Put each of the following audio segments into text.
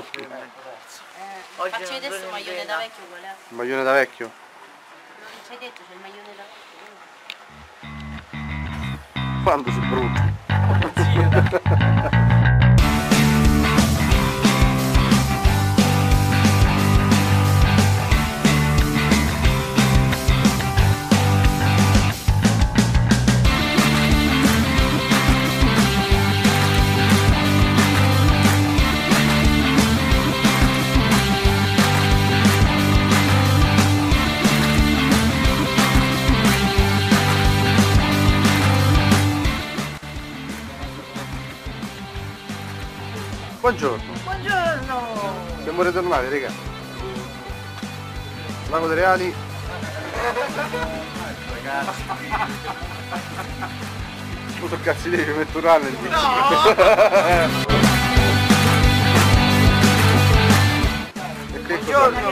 Oggi Facci non vedere in maglione da vecchio qual è? Il maglione da vecchio? Non ci hai detto c'è il maglione da vecchio. Quando si brutta? siamo ritornati raga. Lago dei Reali. Tutto cazzi devi metto un runner. Cos'è? Buongiorno!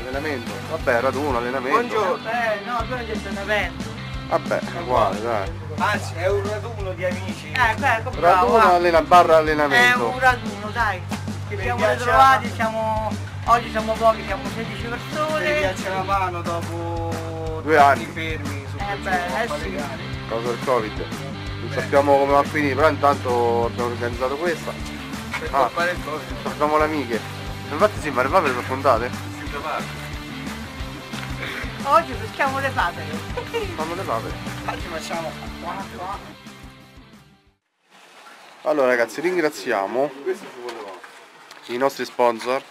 Allenamento. Vabbè, raduno, allenamento. Buongiorno! Eh, no, tu hai detto un evento. Vabbè, uguale, dai. Anzi, è un raduno di amici. Ecco, ecco, bravo. Raduno, allena, barra È allenamento. un raduno, dai. Mi siamo ritrovati, siamo... Oggi siamo pochi, siamo 16 Mi persone. piace la mano dopo Due anni. fermi su Eh beh, eh sì. Causa del covid. Non sappiamo come va a finire, però intanto abbiamo organizzato questa. Per Ah. colpa del Covid. Abbiamo le amiche. Infatti sì, ma le papere sono affondate? Si prepara. Oggi peschiamo le papere. Fanno le papere. Oggi facciamo Allora ragazzi ringraziamo i nostri sponsor.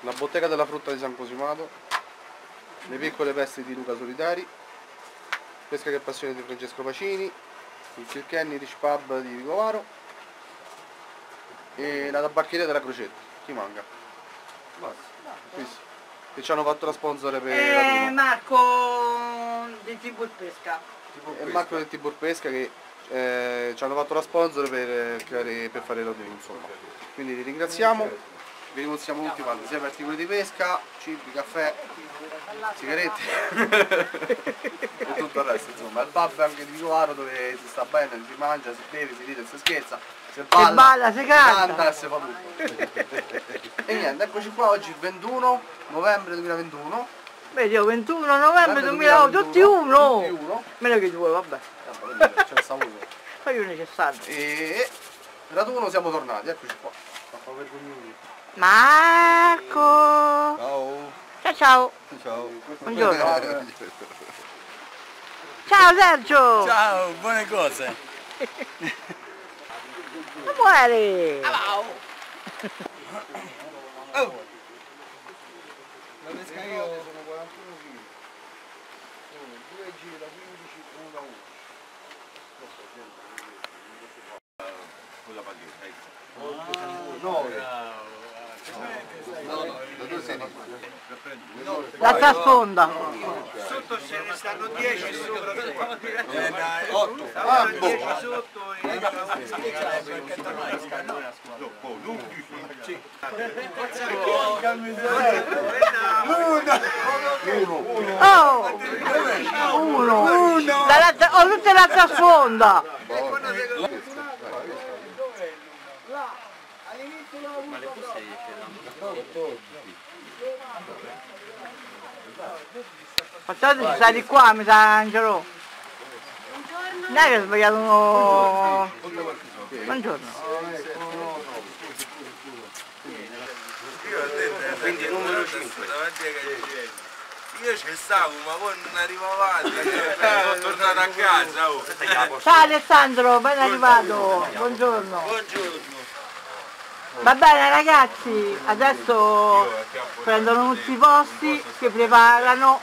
La bottega della frutta di San Cosimato. Le piccole pesti di Luca Solitari Pesca che passione di Francesco Pacini. Il Kilkenny Rich Pub di Vicovaro e la tabaccheria della Crocetta. Chi manca? Questi, che ci hanno fatto la sponsor per E la. Marco di Tibur Pesca. e Marco del Tibur Pesca che eh, ci hanno fatto la sponsor per, eh, creare, per fare la Luna, insomma quindi li ringraziamo vi ringraziamo tutti quanti sia per articoli di pesca cibi, caffè sigarette e tutto il resto insomma il pub anche di Vicovaro dove si sta bene, si mangia, si beve, si ride, si scherza si balla, balla, si canta. e si fa tutto e niente, eccoci qua oggi il 21 novembre 2021 Vedi, oh, 21 novembre Novembre 2008, tutti uno. tutti uno Meno che due, vabbè. Ce ne sta uno. Poi uno c'è stato. e raduno siamo tornati, eccoci qua Marco! ciao Ciao ciao! ciao Buongiorno. Ciao Sergio! Ciao, buone cose. Amore! La pesca io. sono 41 kg. Due giri da 15, uno da 11. La trasfonda! Sotto ce ne stanno 10 e sopra 8. Ah. 10 sotto e Oh! Uno! Dalla, ho tutta la trasfonda! Facciate ci sta di qua, mi sa Angelo. Non è che ho sbagliato uno. Buongiorno. Quindi numero 5 davanti ai cancelli. Io ci stavo, ma poi non arrivavate. Sono tornato a casa. Oh. Ciao Alessandro, ben arrivato. Buongiorno. Buongiorno. Va bene ragazzi, adesso prendono tutti i posti, si preparano,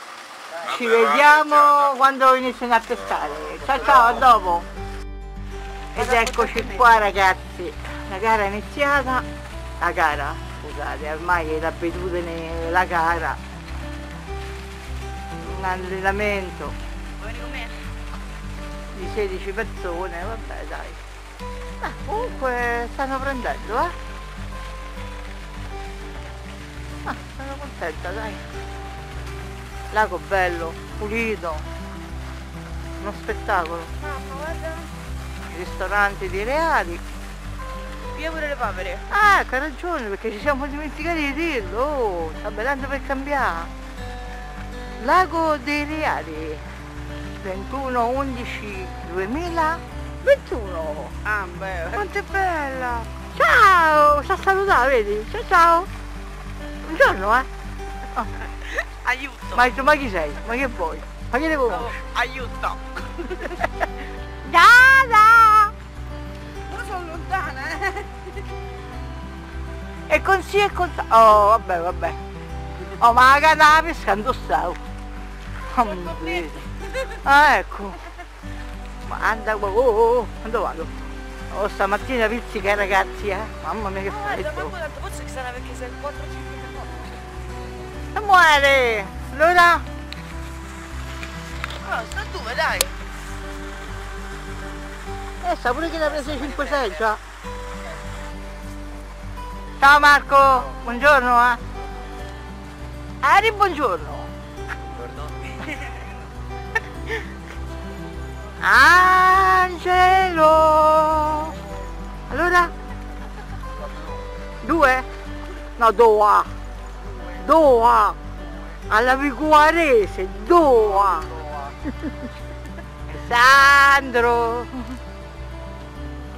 ci vediamo quando iniziano a pescare. Ciao ciao, a dopo. Ed eccoci qua ragazzi, la gara è iniziata, la gara, scusate, ormai è l'abitudine la gara, un allenamento di 16 persone, vabbè dai. Ah, comunque stanno prendendo, eh? Ah, sono contenta, dai. Lago bello, pulito, uno spettacolo. Ristoranti di reali. Via pure le papere. Ah, che ha ragione, perché ci siamo dimenticati di dirlo. Oh, sta bellando per cambiare. Lago dei Reali, 21-11-2021. Ah, beh. Quanto è bella! Ciao! Sta a salutare, vedi? Ciao ciao! Buongiorno, eh! Oh, Aiuto. ma, ma chi sei? Ma che vuoi? Ma chi ne conosci? Aiuto. Dada! Ma sono lontana, eh. E con sì e con sa- Oh, vabbè, vabbè. Oh, ma la pesca non stavo. Mio Dio. Ah, ecco. Ma anda qua, oh, oh, oh, dove vado? Oh, stamattina pizzica ragazzi, eh. Mamma mia che freddo. ma tanto forse che sarà perché sei il 4 5 E muore! Allora, Ah, sta due, dai. eh, sa pure che ne ha prese 5-6 già. Ciao Marco, buongiorno, eh. Ari, buongiorno. Angelo! Allora? Due? No, Doa! Doa! Alla Viguarese, Doa! Alessandro!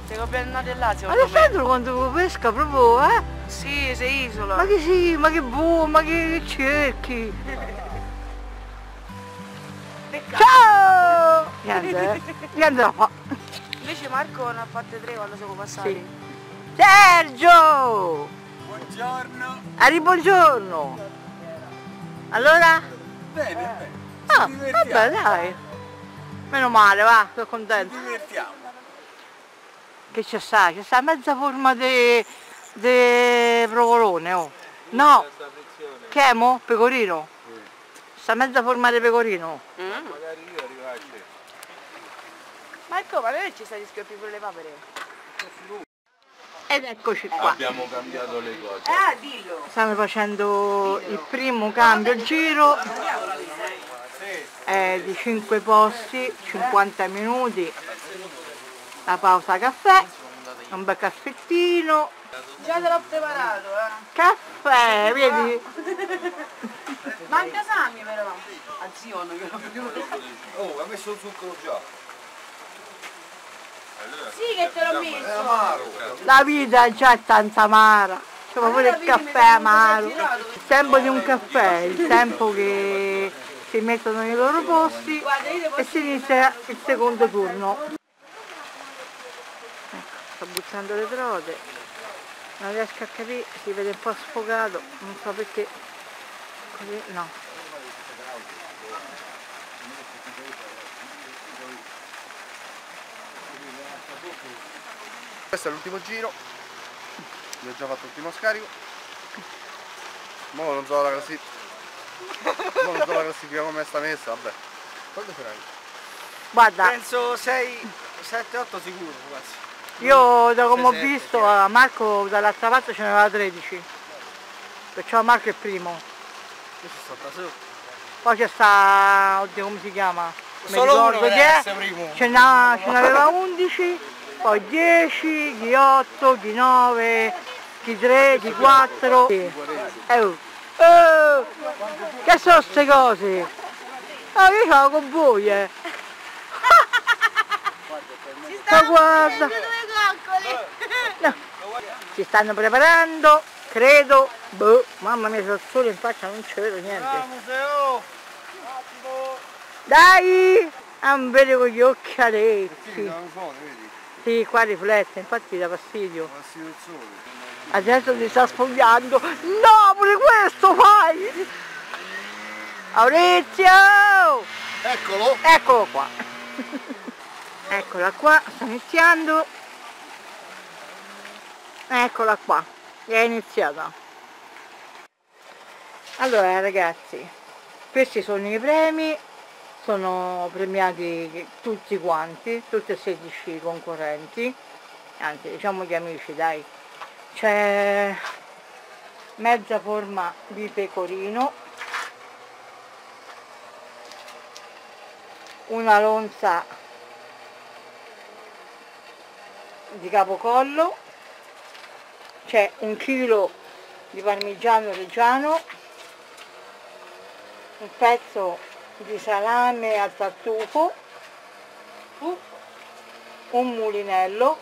Sei copiando del Lazio. Alessandro quando pesca proprio, eh? Sì, sei isola. Ma che sì, ma che buono, ma che cerchi? Ciao! Niente, eh? Niente da fa. Invece Marco ne ha fatte tre quando siamo passati. Sì. Sergio! Buongiorno. Ari, buongiorno! Allora? Bene, bene. Ah, vabbè, dai. Meno male, va, sono contento. divertiamo. Che c'è sta? C'è sta mezza forma di de provolone, oh. No, che è mo? Pecorino? Sta mezza forma di pecorino. Mm. Marco, ma noi ci stai schioppi pure le papere? Ed eccoci qua. Abbiamo cambiato le cose. Ah, dillo. Stiamo facendo il primo cambio giro è di 5 posti, 50 minuti, la pausa caffè, un bel caffettino, Già te l'ho preparato, eh. caffè, vedi? Manca Sammy però. A zio non glielo Oh, ha messo il zucchero già. Sì che te l'ho messo. amaro. La vita già è tanto amara, c'è pure il caffè amaro, il tempo di un caffè, il tempo che si mettono nei loro posti e si inizia il secondo turno. Ecco, sto buttando le trode, non riesco a capire, si vede un po' sfogato, non so perché, così no. Questo è l'ultimo giro. Io ho già fatto l'ultimo scarico. Mo non so la classifica. Mo non so la classifica come sta messa, vabbè. Quando sarai? Guarda, Penso 6, 7, 8 sicuro quasi. io da come ho visto a Marco dall'altra parte ce n'aveva 13, perciò Marco è primo. Poi c'è sta, oddio come si chiama? Mi Solo uno ricordo essere primo. Ce n'aveva 11, poi 10, chi 8, chi 9, chi 3, chi 4. Eh, oh. Oh, che sono queste cose? Ah, io sono con voi, eh. Ma guarda. No. Si stanno preparando, credo. Boh, mamma mia, il sole in faccia, non ci vedo niente. Dai! Non vedo con gli occhialetti. Sì, qua riflette, infatti dà fastidio. Adesso ti sta sfogliando. No, pure questo fai! Maurizio! Eccolo! Eccolo qua. Eccola qua, sta iniziando. Eccola qua, è iniziata. Allora ragazzi, questi sono i premi, sono premiati tutti quanti, tutti e 16 i concorrenti, anzi diciamo gli amici dai. C'è mezza forma di pecorino, una lonza di capocollo c'è un chilo di parmigiano reggiano, un pezzo di salame al tartufo, un mulinello,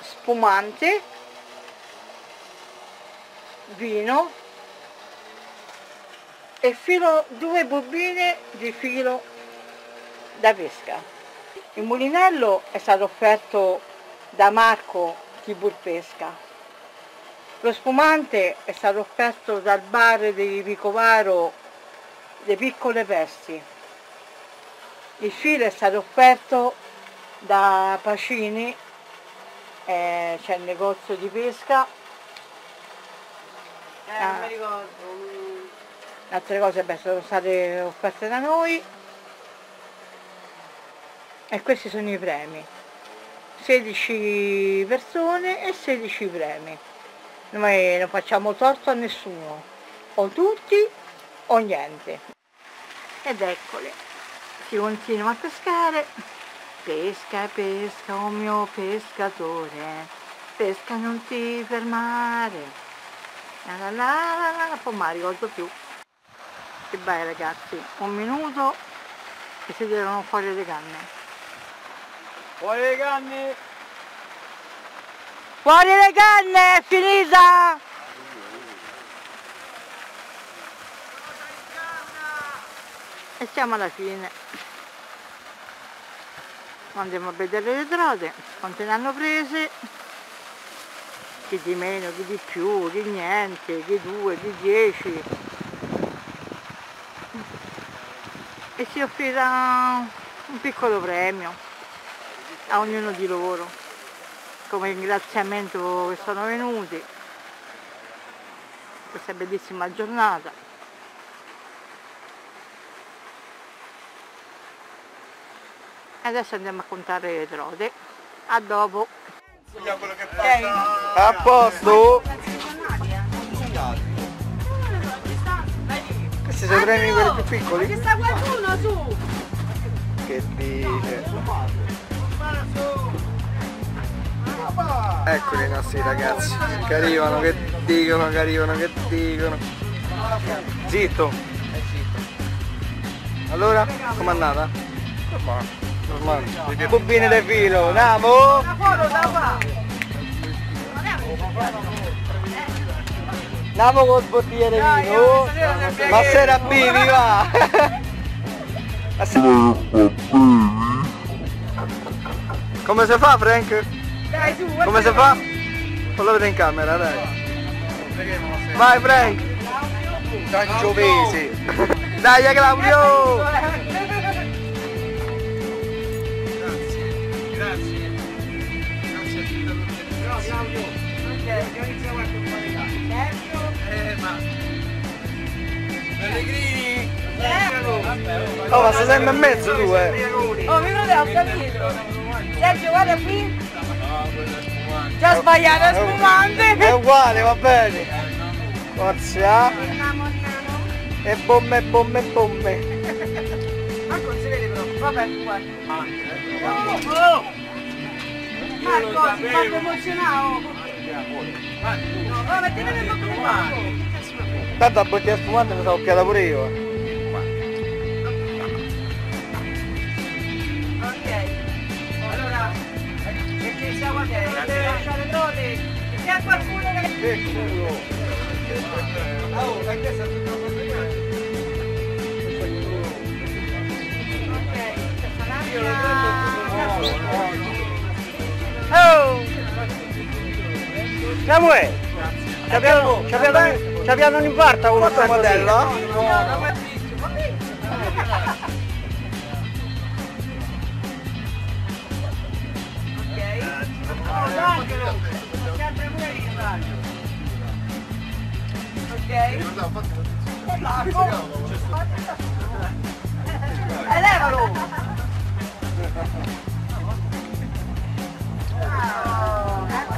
spumante, vino e filo due bobine di filo da pesca. Il mulinello è stato offerto da Marco Tibur Pesca. Lo spumante è stato offerto dal bar di Vicovaro Le Piccole Pesti. Il filo è stato offerto da Pacini, eh, c'è il negozio di pesca. Eh, Ah. non mi ricordo. mm. Altre cose beh, sono state offerte da noi. E questi sono i premi. 16 persone e 16 premi. Noi non facciamo torto a nessuno. O tutti o niente. Ed eccole. Si continua a pescare. Pesca, pesca, oh mio pescatore. Pesca non ti fermare. La la la la la, poi mi ricordo più. E vai ragazzi, un minuto e si tirano fuori le canne. Fuori le canne! Fuori le canne, è finita! E siamo alla fine. Andiamo a vedere le trote, quante ne hanno prese. Chi di meno, chi di più, chi niente, chi due, chi dieci. E si offrirà un piccolo premio a ognuno di loro come ringraziamento che sono venuti questa bellissima giornata adesso andiamo a contare le trote a dopo A posto! Questi sono i premi quelli più piccoli? Ci sta qualcuno su! Che dice? Eccoli i nostri ragazzi che arrivano, che dicono, che arrivano, che dicono. Zitto. Allora, com'è andata? Normale. Bobine del filo, andiamo! Andiamo col bottigliere di vino! Ma sera bevi va! Come si fa Frank? Dai su, Come si fa? Fallo vedere in camera, dai. Vai Frank! Sangiovese. Dai Claudio! Oh ma sei sempre in mezzo tu eh! Oh, mio fratello, ho capito. Sergio, guarda qui. Già sbagliato, è spumante. È uguale, va bene! Forza! E bombe, bombe, bombe! Marco non si vede però. Vabbè, guarda. Oh! Marco, si fa emozionato. No, vabbè, mettete nel Marco. Tanto la bottiglia spumante mi sono occhiata pure io! Ok. Allora, perché siamo a te, non deve lasciare trote. C'è qualcuno che... Che culo! Oh, la chiesa è tutta oh! Samuele! Ci abbiamo, ci abbiamo, ci abbiamo un'infarta con questo modello? Elevalo!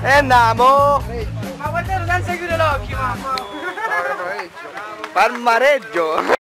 E andiamo! Ma guardate senza chiudere Palmareggio!